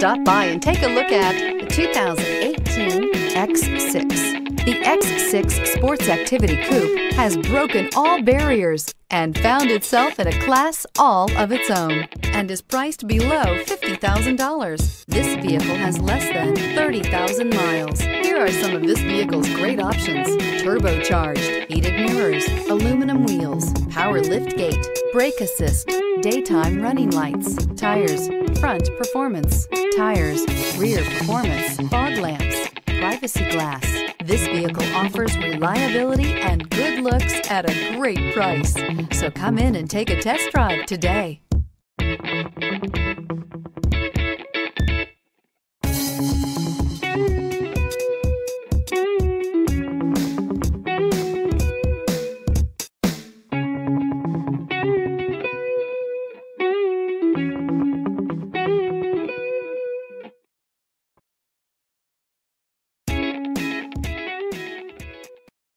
Stop by and take a look at the 2018 X6. The X6 Sports Activity Coupe has broken all barriers and found itself in a class all of its own and is priced below $50,000. This vehicle has less than 30,000 miles. Here are some of this vehicle's great options. Turbocharged, heated mirrors, aluminum wheels, power lift gate, brake assist, daytime running lights, tires, front performance, tires, rear performance, fog lamps, privacy glass. This vehicle offers reliability and good looks at a great price. So come in and take a test drive today.